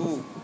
Ooh.